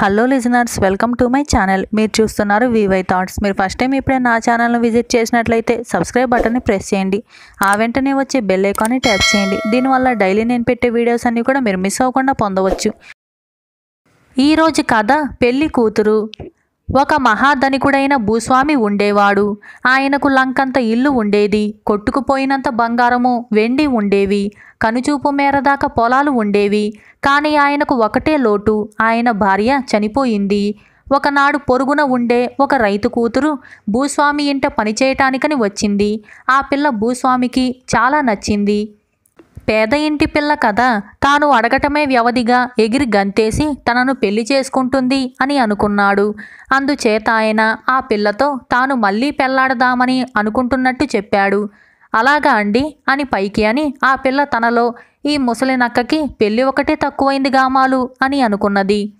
Hello listeners welcome to my channel మీరు చూస్తున్నారు VY thoughts మీరు ఫస్ట్ టైం ఇప్పుడే నా ఛానల్ను విజిట్ చేసినట్లయితే సబ్స్క్రైబ్ బటన్ని ప్రెస్ చేయండి. ఆ వెంటనే వచ్చే బెల్ ఐకాన్ని ట్యాప్ చేయండి. దీనివల్ల డైలీ నేను పెట్టే వీడియోస్ అన్నీ కూడా మీరు మిస్ అవ్వకుండా పొందవచ్చు. ఈరోజు కథ పెళ్ళి కూతురు. ఒక మహాధనికుడైన భూస్వామి ఉండేవాడు. ఆయనకు లంకంత ఇల్లు ఉండేది కొట్టుకుపోయినంత బంగారము వెండి ఉండేవి కనుచూపు మేర దాకా పొలాలు ఉండేవి. కానీ ఆయనకు ఒకటే లోటు ఆయన భార్య చనిపోయింది. ఒకనాడు పొరుగున ఉండే ఒక రైతు కూతురు భూస్వామి ఇంట పనిచేయటానికని వచ్చింది. ఆ పిల్ల భూస్వామికి చాలా నచ్చింది. పేద ఇంటి పిల్ల కదా తాను అడగటమే వ్యవధిగా ఎగిరి గంతేసి తనను పెళ్ళి చేసుకుంటుంది అని అనుకున్నాడు. అందుచేత ఆయన ఆ పిల్లతో తాను మళ్ళీ పెళ్ళాడదామని అనుకుంటున్నట్టు చెప్పాడు. అలాగా అండి అని పైకి అని ఆ పిల్ల తనలో ఈ ముసలి నక్కకి పెళ్ళి ఒకటే తక్కువైంది గామాలు అని అనుకున్నది.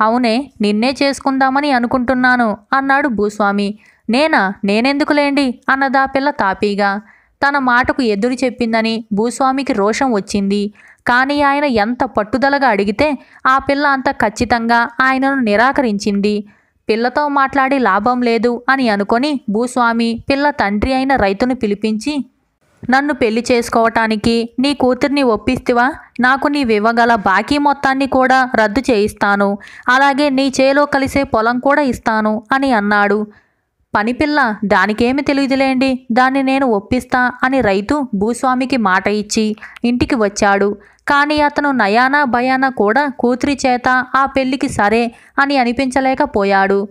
అవునే నిన్నే చేసుకుందామని అనుకుంటున్నాను అన్నాడు భూస్వామి. నేనా? నేనెందుకులేండి? అన్నదా పిల్ల తాపీగా. తన మాటకు ఎదురు చెప్పిందని భూస్వామికి రోషం వచ్చింది. కానీ ఆయన ఎంత పట్టుదలగా అడిగితే ఆ పిల్ల అంత ఖచ్చితంగా ఆయనను నిరాకరించింది. పిల్లతో మాట్లాడి లాభం లేదు అని అనుకొని భూస్వామి పిల్ల తండ్రి అయిన రైతును పిలిపించి నన్ను పెళ్ళి చేసుకోవటానికి నీ కూతుర్ని ఒప్పిస్తివా? నాకు నీవివ్వగల బాకీ మొత్తాన్ని కూడా రద్దు చేయిస్తాను. అలాగే నీ చేలో కలిసే పొలం కూడా ఇస్తాను అని అన్నాడు. పనిపిల్ల దానికేమి తెలియదులేండి. దాన్ని నేను ఒప్పిస్తా అని రైతు భూస్వామికి మాట ఇచ్చి ఇంటికి వచ్చాడు. కానీ అతను నయానా భయానా కూడా కూతురి చేత ఆ పెళ్ళికి సరే అని అనిపించలేకపోయాడు.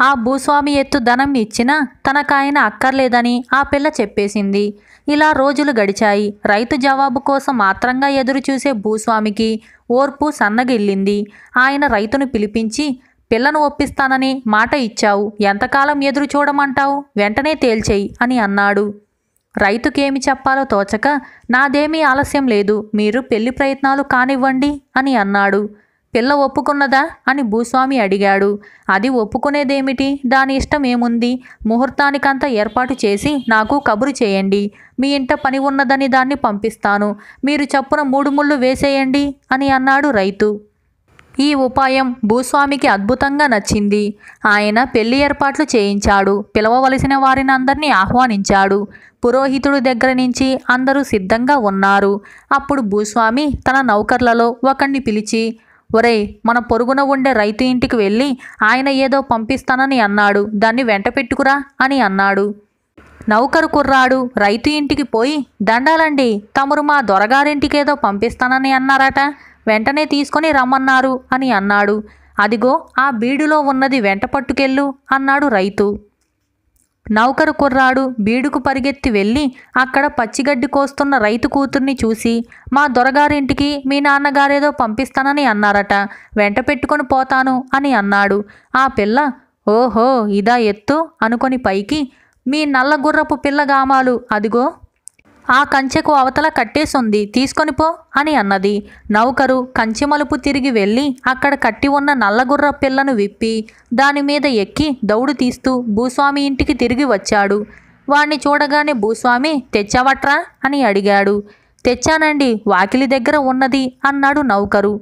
ఆ భూస్వామి ఎత్తు ధనం ఇచ్చినా తనకాయన అక్కర్లేదని ఆ పిల్ల చెప్పేసింది. ఇలా రోజులు గడిచాయి. రైతు జవాబు కోసం మాత్రంగా ఎదురుచూసే భూస్వామికి ఓర్పు సన్నగిల్లింది. ఆయన రైతును పిలిపించి పిల్లను ఒప్పిస్తానని మాట ఇచ్చావు. ఎంతకాలం ఎదురు చూడమంటావు? వెంటనే తేల్చేయి అని అన్నాడు. రైతుకేమి చెప్పాలో తోచక నాదేమీ ఆలస్యం లేదు. మీరు పెళ్ళి ప్రయత్నాలు కానివ్వండి అని అన్నాడు. పిల్ల ఒప్పుకున్నదా అని భూస్వామి అడిగాడు. అది ఒప్పుకునేదేమిటి? దాని ఇష్టం ఏముంది? ముహూర్తానికంతా ఏర్పాటు చేసి నాకు కబురు చేయండి. మీ ఇంట పని ఉన్నదని దాన్ని పంపిస్తాను. మీరు చప్పున మూడు ముళ్ళు వేసేయండి అని అన్నాడు రైతు. ఈ ఉపాయం భూస్వామికి అద్భుతంగా నచ్చింది. ఆయన పెళ్ళి ఏర్పాట్లు చేయించాడు. పిలవవలసిన వారిని అందరినీ ఆహ్వానించాడు. పురోహితుడి దగ్గర నుంచి అందరూ సిద్ధంగా ఉన్నారు. అప్పుడు భూస్వామి తన నౌకర్లలో ఒకణ్ణి పిలిచి ఒరేయ్ మన పొరుగున ఉండే రైతు ఇంటికి వెళ్ళి ఆయన ఏదో పంపిస్తానని అన్నాడు. దాన్ని వెంట పెట్టుకురా అని అన్నాడు. నౌకరు కుర్రాడు రైతు ఇంటికి పోయి దండాలండి. తమరు మా దొరగారింటికేదో పంపిస్తానని అన్నారట. వెంటనే తీసుకొని రమ్మన్నారు అని అన్నాడు. అదిగో ఆ బీడులో ఉన్నది వెంట పట్టుకెళ్ళు అన్నాడు రైతు. నౌకరు కుర్రాడు బీడుకు పరిగెత్తి వెళ్ళి అక్కడ పచ్చిగడ్డి కోస్తున్న రైతు కూతుర్ని చూసి మా దొరగారింటికి మీ నాన్నగారేదో పంపిస్తానని అన్నారట. వెంట పెట్టుకొని పోతాను అని అన్నాడు. ఆ పిల్ల ఓహో ఇదా ఎత్తు అనుకొని పైకి మీ నల్ల గుర్రపు అదిగో ఆ కంచెకు అవతల కట్టేసుంది. తీసుకొని పో అని అన్నది. నౌకరు కంచె మలుపు తిరిగి వెళ్ళి అక్కడ కట్టి ఉన్న నల్లగుర్ర పిల్లను విప్పి దాని మీద ఎక్కి దౌడు తీస్తూ భూస్వామి ఇంటికి తిరిగి వచ్చాడు. వాణ్ణి చూడగానే భూస్వామి తెచ్చావట్రా? అని అడిగాడు. తెచ్చానండి వాకిలి దగ్గర ఉన్నది అన్నాడు నౌకరు.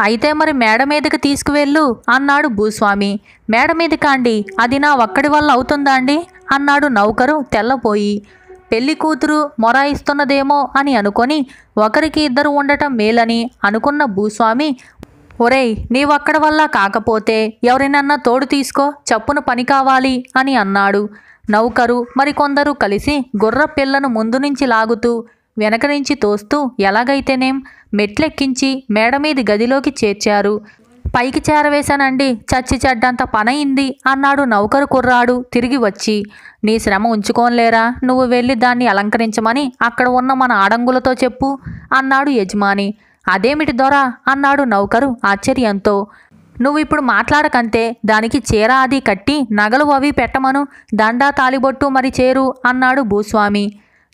అయితే మరి మేడ మీదకి తీసుకువెళ్ళు అన్నాడు భూస్వామి. మేడ మీద కాండి అది నా ఒక్కడి వల్ల అవుతుందా అండి? అన్నాడు నౌకరు తెల్లపోయి పెళ్ళి కూతురు మొరాయిస్తున్నదేమో అని అనుకొని ఒకరికి ఇద్దరు ఉండటం మేలని అనుకున్న భూస్వామి ఒరేయ్ నీవక్కడ వల్ల కాకపోతే ఎవరినన్నా తోడు తీసుకో చప్పున పని కావాలి అని అన్నాడు. నౌకరు మరికొందరు కలిసి గుర్ర పిల్లను ముందు నుంచి లాగుతూ వెనక నుంచి తోస్తూ ఎలాగైతేనేం? మెట్లెక్కించి మేడ మీది గదిలోకి చేర్చారు. పైకి చేరవేశానండి. చచ్చి చెడ్డంత పనయింది అన్నాడు నౌకరు కుర్రాడు తిరిగి వచ్చి. నీ శ్రమ ఉంచుకోలేరా నువ్వు వెళ్ళి దాన్ని అలంకరించమని అక్కడ ఉన్న మన ఆడంగులతో చెప్పు అన్నాడు యజమాని. అదేమిటి దొరా అన్నాడు నౌకరు ఆశ్చర్యంతో. నువ్వు ఇప్పుడు మాట్లాడకంతే దానికి చీర అది కట్టి నగలు అవి పెట్టమను దండా తాలిబొట్టు మరి చేరు అన్నాడు భూస్వామి.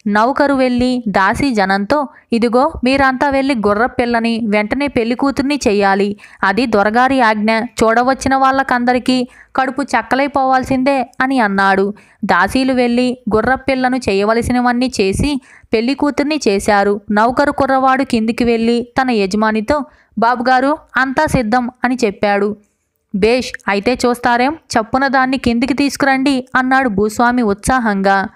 నౌకరు వెళ్ళి దాసి జనంతో ఇదిగో మీరంతా వెళ్ళి గుర్ర పిల్లని వెంటనే పెళ్ళి కూతుర్ని చెయ్యాలి. అది దొరగారి ఆజ్ఞ. చూడవచ్చిన వాళ్ళకందరికీ కడుపు చక్కలైపోవాల్సిందే అని అన్నాడు. దాసీలు వెళ్ళి గుర్ర పిల్లను చేయవలసినవన్నీ చేసి పెళ్ళి కూతుర్ని చేశారు. నౌకరు కుర్రవాడు కిందికి వెళ్ళి తన యజమానితో బాబుగారు అంతా సిద్ధం అని చెప్పాడు. బేష్ అయితే చూస్తారేం? చప్పున దాన్ని కిందికి తీసుకురండి అన్నాడు భూస్వామి ఉత్సాహంగా.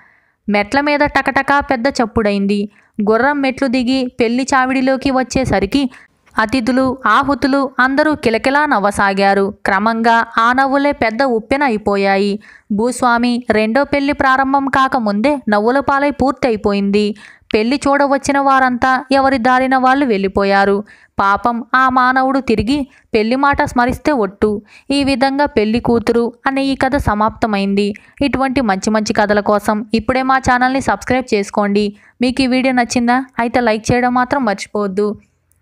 మెట్ల మీద టకటకా పెద్ద చప్పుడైంది. గుర్రం మెట్లు దిగి పెళ్ళి చావిడిలోకి వచ్చేసరికి అతిథులు ఆహుతులు అందరూ కిలకిలా నవ్వసాగారు. క్రమంగా ఆ నవ్వులే పెద్ద ఉప్పెన అయిపోయాయి. భూస్వామి రెండో పెళ్ళి ప్రారంభం కాకముందే నవ్వుల పాలై పూర్తయిపోయింది. పెళ్ళి చూడవచ్చిన వారంతా ఎవరి దారిన వాళ్ళు వెళ్ళిపోయారు. పాపం ఆ మానవుడు తిరిగి పెళ్ళి మాట స్మరిస్తే ఒట్టు. ఈ విధంగా పెళ్ళి కూతురు అనే ఈ కథ సమాప్తమైంది. ఇటువంటి మంచి మంచి కథల కోసం ఇప్పుడే మా ఛానల్ని సబ్స్క్రైబ్ చేసుకోండి. మీకు ఈ వీడియో నచ్చిందా? అయితే లైక్ చేయడం మాత్రం మర్చిపోవద్దు.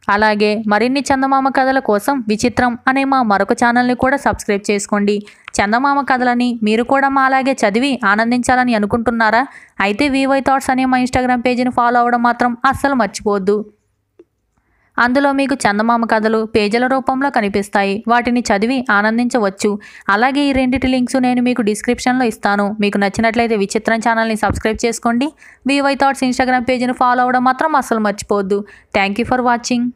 అలాగే మరిన్ని చందమామ కథల కోసం విచిత్రం అనే మా మరొక ఛానల్ని కూడా సబ్స్క్రైబ్ చేసుకోండి. చందమామ కథలని మీరు కూడా మా అలాగే చదివి ఆనందించాలని అనుకుంటున్నారా? అయితే వీవై థాట్స్ అనే మా ఇన్స్టాగ్రామ్ పేజీని ఫాలో అవ్వడం మాత్రం అస్సలు మర్చిపోవద్దు. అందులో మీకు చందమామ కథలు పేజీల రూపంలో కనిపిస్తాయి. వాటిని చదివి ఆనందించవచ్చు. అలాగే ఈ రెండింటి లింక్స్ నేను మీకు డిస్క్రిప్షన్లో ఇస్తాను. మీకు నచ్చినట్లయితే విచిత్రం ఛానల్ని సబ్స్క్రైబ్ చేసుకోండి. వివై థాట్స్ ఇన్స్టాగ్రామ్ పేజీని ఫాలో అవ్వడం మాత్రం అస్సలు మర్చిపోవద్దు. Thank you for watching.